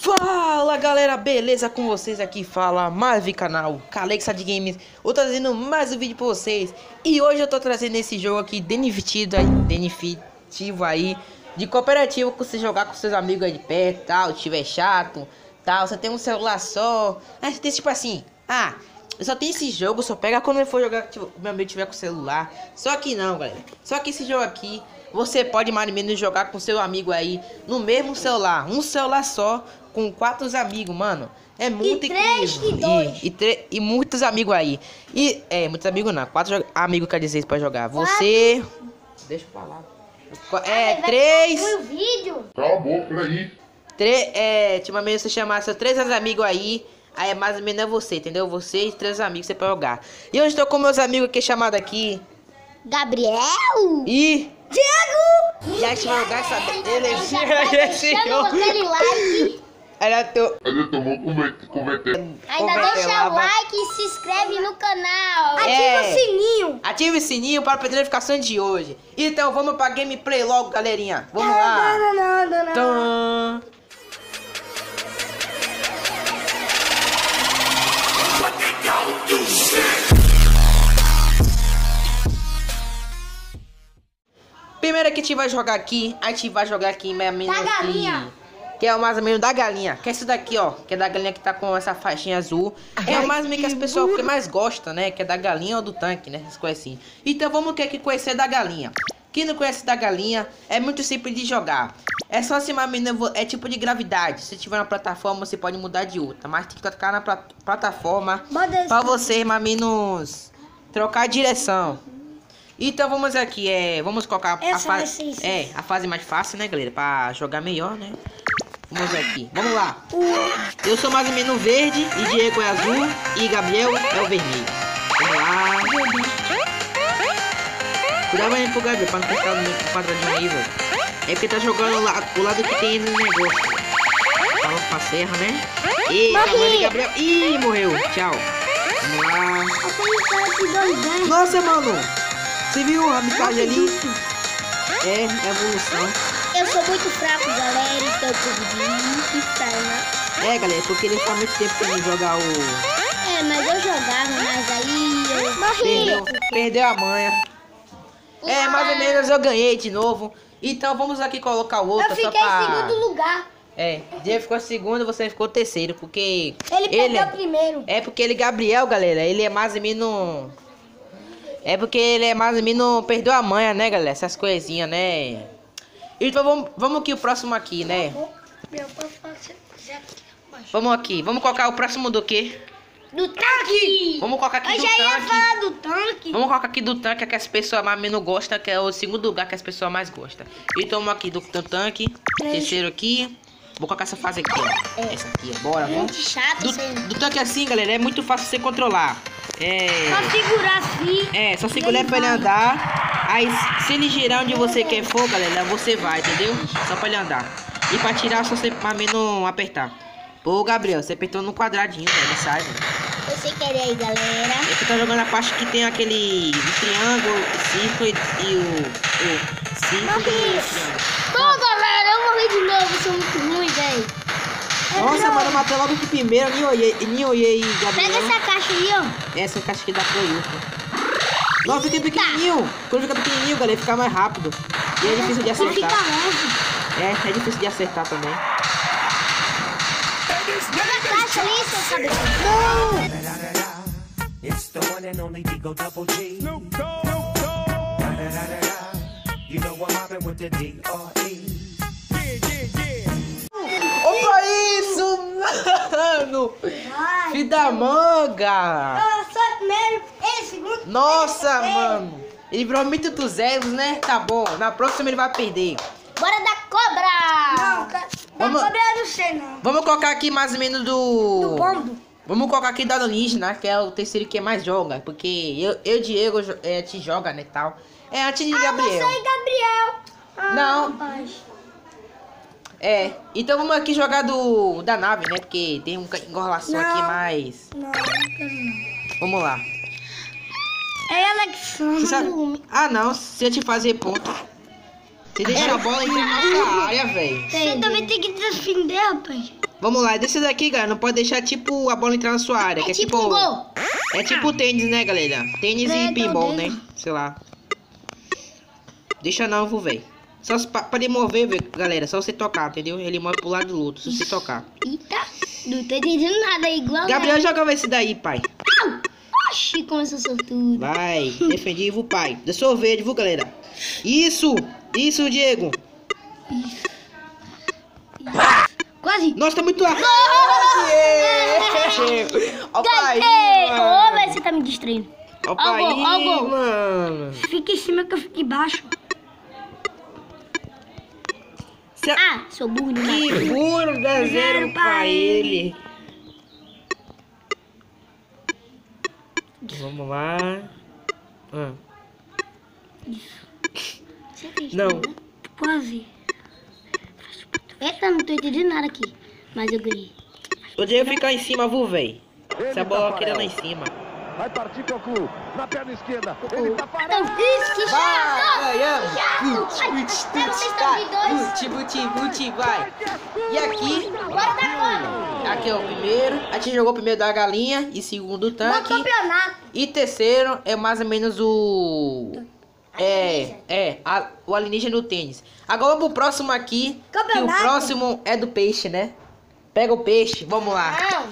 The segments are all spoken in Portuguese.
Fala galera, beleza com vocês aqui? Fala Marvi canal, Calexa de Games. Eu trazendo mais um vídeo pra vocês. E hoje eu tô trazendo esse jogo aqui, denifitivo aí, denifitivo aí, de cooperativo que você jogar com seus amigos aí de perto, tal, tiver chato, tal. Você tem um celular só. Aí você tem tipo assim, ah, eu só tenho esse jogo, só pega quando eu for jogar, tipo, meu amigo tiver com celular. Só que não, galera. Só que esse jogo aqui você pode mais ou menos jogar com seu amigo aí no mesmo celular, um celular só, com quatro amigos, mano. É muito e três, incrível. E, e, e, muitos amigos aí. E é, muitos amigos não, quatro amigos quer dizer para jogar. Você. Deixa eu falar. É, ah, três. Foi o vídeo? Acabou, peraí. Três, é, ultimamente você chamar seus três amigos aí. Aí é mais ou menos é você, entendeu? Você e três amigos você pode jogar. E hoje estou com meus amigos aqui chamado aqui. Gabriel. E. Diego! E a gente vai jogar essa. Ela tô... Ele tomou converter. Ainda deixa o like e se inscreve no canal. É. Ativa o sininho. Ative o sininho para perder a notificação de hoje. Então vamos pra gameplay logo, galerinha. Vamos lá. Não, não, não, não. Tum. Primeiro que a gente vai jogar aqui, a gente vai jogar aqui ou menos Da galinha. Que é o mais ou menos da galinha. Que é esse daqui, ó. Que é da galinha que tá com essa faixinha azul. É o mais ou menos que as pessoas que mais gostam, né? Que é da galinha ou do tanque, né? Essas coisas assim. Então vamos ter que conhecer da galinha. Quem não conhece da galinha, é muito simples de jogar. É só assim, mais ou menos, é tipo de gravidade. Se tiver uma plataforma, você pode mudar de outra. Mas tem que tocar na pla- plataforma Bota pra você, mais ou menos, trocar a direção. Então vamos aqui, é, vamos colocar a fase, ser é, a fase mais fácil, né, galera, pra jogar melhor, né? Vamos aqui, vamos lá. Eu sou mais ou menos verde e Diego é azul e Gabriel é o vermelho. Vamos lá. Cuidado aí pro Gabriel pra não ficar no quadradinho aí, velho. É porque tá jogando lá, o lado que tem esse negócio. Falou pra serra, né? Eita, mano, Gabriel. Ih, morreu. Tchau. Vamos lá. Nossa, mano! Você viu a mensagem ali? É, é evolução. Eu sou muito fraco, galera, então eu tô muito inferno. É, galera, porque ele faz muito tempo que ele jogar o. É, mas eu jogava, mas aí eu Perdeu, perdeu a manha. É, mais ou menos eu ganhei de novo. Então vamos aqui colocar o outro Eu só fiquei pra. em segundo lugar. É, Diego ficou segundo, você ficou terceiro, porque. Ele perdeu primeiro. É porque ele, Gabriel, galera, ele é mais ou menos. É porque ele é mais ou menos. Perdeu a manha, né, galera? Essas coisinhas, né? Então vamos, vamos aqui, o próximo aqui, né? Vamos aqui, vamos colocar o próximo do quê? Do tanque! Vamos colocar aqui Eu do já ia tanque. falar do tanque. Vamos colocar aqui do tanque que as pessoas mais menos gostam, que é o segundo lugar que as pessoas mais gostam. Então vamos aqui do, do tanque, terceiro aqui. Vou colocar essa fase aqui, ó. Essa aqui. Bora, Muito chato Do, do tanque assim, galera, é muito fácil você controlar. É. Só segurar assim. É, só segurar pra ele andar. Aí, se ele girar onde você quer for, galera, você vai, entendeu? Só pra ele andar. E pra tirar, só você mais ou menos apertar. Pô, Gabriel, você apertou no quadradinho, velho, sai, velho. Eu sei querer aí, galera. Você tá jogando a parte que tem aquele triângulo, o círculo e, e o, o círculo triângulo. Pô, galera, eu morri de novo. Eu sou muito ruim, velho. Nossa, mano, eu matei logo de primeiro, nem olhei, nem olhei, Gabriel. Pega essa caixa aí, ó. Essa caixa aqui dá pro Yuko. Nossa, fica pequenininho. Quando fica pequenininho, galera, fica mais rápido. E é difícil de acertar. longe. É, é difícil de acertar também. D.R.E. Opa, isso, mano! Vai. Filho da manga! Eu sou primeiro, ele segundo. Nossa, mano! Ele virou dos zeros, né? Tá bom, na próxima ele vai perder. Bora da cobra. Não, da Vamos- cobra eu não sei, não. Vamos colocar aqui mais ou menos do. Do pombo. Vamos colocar aqui da alienígena, que é o terceiro que mais joga. Porque eu, eu Diego, é, te joga, né, tal. É antes de Ah, Gabriel. você e Gabriel. Ah, Não. rapaz. É, então vamos aqui jogar do da nave, né? Porque tem uma enrolação aqui Não. mais. Não, não quero não. Vamos lá. É ela que Você sabe- Ah, não, se eu te fazer ponto. Você deixa a bola entrar na nossa área, velho. Você também tem que defender, rapaz. Vamos lá, desse daqui, galera. Não pode deixar, tipo, a bola entrar na sua área. que É tipo um gol. É tipo tênis, né, galera? Tênis É, e pinball, tô né? Sei lá. Deixa não, vou ver. Só se pa- pra ele mover, vê, galera, só você tocar, entendeu? Ele move pro lado do outro, se você tocar. Eita, não tô entendendo nada, igual. Gabriel jogava esse daí, pai. Como eu sou sortudo. Vai, defendi, viu, pai? Eu sou verde, viu, galera? Isso! Isso, Diego! Quase. Nossa, tá muito lá! Ó o pai! Ô, velho, você tá me distraindo. Ó o o pai, o mano! Fica em cima que eu fico embaixo. Ah, sou burro demais. Que burro, dá zero Zero pra pra ele. Vamos lá. Ah, Você tem Não. né? Quase. Eita, não tô entendendo nada aqui. Mas eu ganhei. Diego ficar em cima, viu, véi? Se a bola queira lá em cima. Vai partir clube. Na perna esquerda. Ele tá parado. Então, isso, que chato! ganhamos! Putz, é, estão de dois. Putz, putz, putz, vai! E aqui, Bora dar conta! Aqui é o primeiro. A gente jogou primeiro da galinha e segundo o tanque. campeonato! E terceiro é mais ou menos o. É, é, a- o alienígena do tênis. Agora vamos pro próximo aqui. Que o Campeonato? próximo é do peixe, né? Pega o peixe, vamos lá. Não,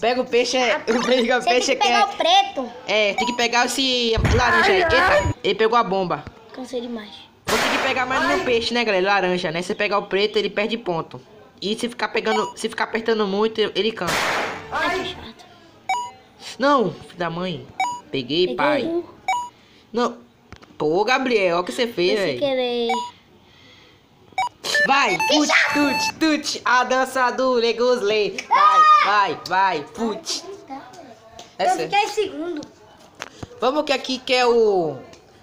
Pega o peixe, é. Pega o peixe tem que pegar é. o preto. É, tem que pegar esse laranja aí. Eita, ele pegou a bomba. Cansei demais. Você tem que pegar mais no peixe, né, galera? Laranja, né? Você pegar o preto, ele perde ponto. E se ficar pegando, se ficar apertando muito, ele cansa. Ai, que chato. Não, filho da mãe. Peguei, Peguei pai. um. Não. Pô, Gabriel, olha o que você fez, velho. querer. Vai, tut, tut, tut, a dança do Legosley. Vai, vai, vai, put. É Eu fiquei em segundo. Vamos que aqui que é o...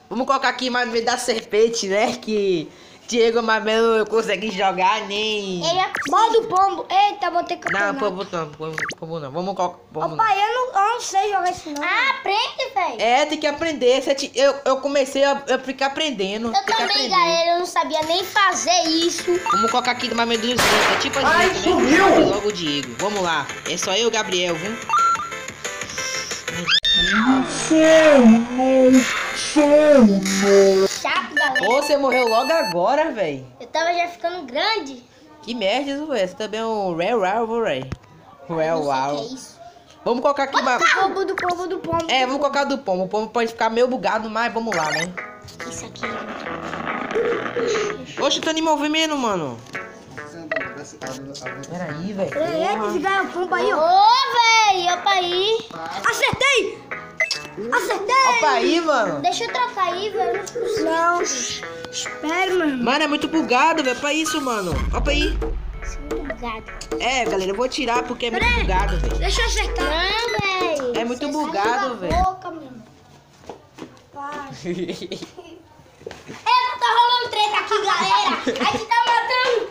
Vamos colocar aqui mais no meio da serpente, né? Que Diego Mamelo não consegue jogar nem... Ele é modo pombo. Eita, botei Não, campeonato. pombo não, pombo, pombo não. Vamos colocar... Não. pai, eu não, eu não sei jogar isso não. Ah, aprende, velho. É, tem que aprender. Eu, eu comecei a, a ficar aprendendo. Eu tem que também, galera, eu não sabia nem fazer isso. Vamos colocar aqui mais menos é tipo a gente, né? Logo o Diego. Vamos lá. É só eu e o Gabriel, viu? Chato, galera. Ô, você morreu logo agora, velho. Eu tava já ficando grande. Que merda isso, velho. Você também é um Rare Wow, velho. Rare é Wow. isso. Vamos colocar aqui uma... Pombo do pombo do pombo. É, vamos colocar do pombo. O pombo pode ficar meio bugado, mas vamos lá, né? Isso aqui. Oxe, tá em movimento, mano. Peraí, velho. É, Porra. desligar o pombo aí, ó. Ô, velho, opa aí. Acertei! Acertei! Opa aí, mano. Deixa eu trocar aí, velho. Não, espere, mano. Mano, é muito bugado, velho. Pra isso, mano. Opa aí. Muito bugado. É, galera, eu vou tirar porque é muito bugado, velho. Deixa eu acertar. Não, velho. É muito Você bugado, velho. É, não tá rolando treta aqui, galera. A gente tá matando.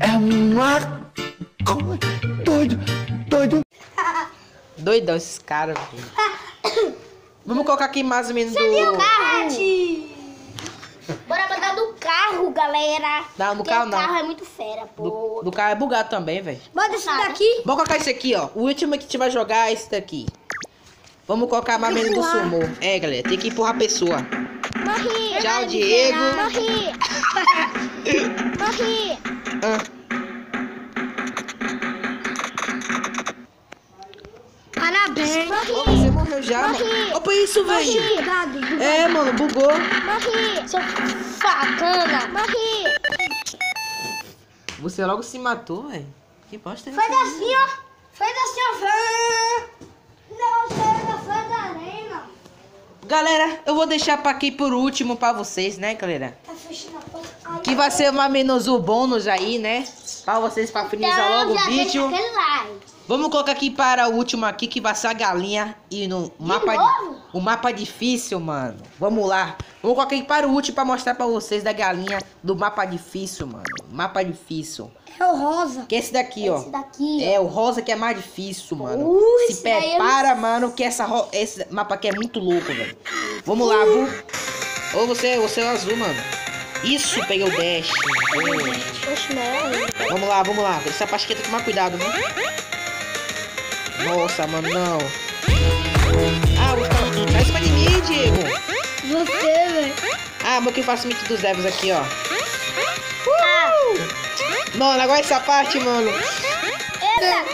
É uma... Doido, doido. Doidão esses caras, velho. Vamos colocar aqui mais ou menos do... Carro. Bora mandar do carro, galera. Não, do carro o não. carro é muito fera, pô. Do, do carro é bugado também, velho. Bota esse daqui. Vamos colocar esse aqui, ó. O último que a gente vai jogar é esse daqui. Vamos colocar mais ou menos do sumô. É, galera, tem que empurrar a pessoa. Morri. Tchau, Diego. Morri. Morri. Ah, Parabéns. Ô, já, mano. Opa, isso, velho. Morri. É, mano, bugou. Morri. Seu facana. Morri. Você logo se matou, velho. Que bosta é Faz essa? assim, ó. Faz assim, ó. Não, sai da faz da arena. Galera, eu vou deixar pra aqui por último pra vocês, né, galera? Tá fechando a porta. Que vai ser ou menos o bônus aí, né? Pra vocês, pra finalizar então, logo o vídeo. Vamos colocar aqui para o último aqui, que vai ser a galinha. E no mapa... novo? O mapa difícil, mano. Vamos lá. Vamos colocar aqui para o último pra mostrar pra vocês da galinha do mapa difícil, mano. Mapa difícil. É o rosa. Que é esse daqui, ó. Esse daqui, É, o rosa que é mais difícil, mano. Uh, Se esse prepara, mano, que essa ro- esse mapa aqui é muito louco, velho. Vamos lá, viu? Ou você, você é o azul, mano. Isso, peguei o dash. Não. Vamos lá, vamos lá. Essa parte aqui tem que tomar cuidado, viu? Nossa, mano, não. Ah, vou ficar... Sai em cima de mim, Diego. Você. Ah, meu que faço muito dos devils aqui, ó. Ah, Mano, agora essa parte, mano. eita.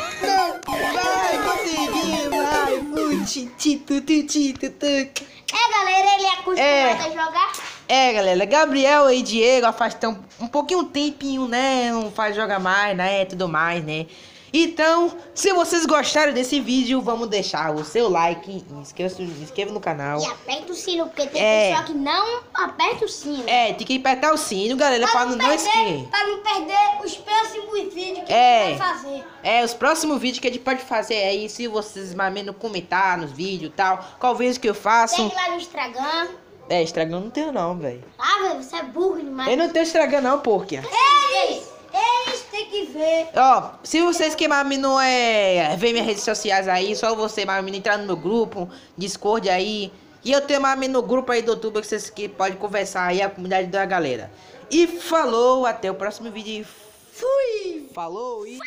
Vai, consegui, vai. Titu, tu. É, galera, ele é acostumado É. a jogar. É, galera, Gabriel e Diego faz tão, um pouquinho um tempinho, né? Não faz jogar mais, né? Tudo mais, né? Então, se vocês gostaram desse vídeo, vamos deixar o seu like, inscreva, se inscreva no canal. E aperta o sino, porque tem É. pessoa que não aperta o sino. É, tem que apertar o sino, galera, pra não, não esquecer. pra não perder os próximos vídeos que É. a gente vai fazer. É, os próximos vídeos que a gente pode fazer aí, se vocês mais ou menos comentar nos vídeos e tal, qual vídeo que eu faço. Segue lá no Instagram. É, estragão não tenho não, velho. Ah, velho, você é burro demais. Eu não tenho estragão não, porquê. Que ver. Ó, se vocês que mais não é ver minhas redes sociais aí, só você mais menos entrar no meu grupo, Discord aí. E eu tenho mais no grupo aí do YouTube que vocês que podem conversar aí, a comunidade da galera. E falou, até o próximo vídeo. Fui! Falou e.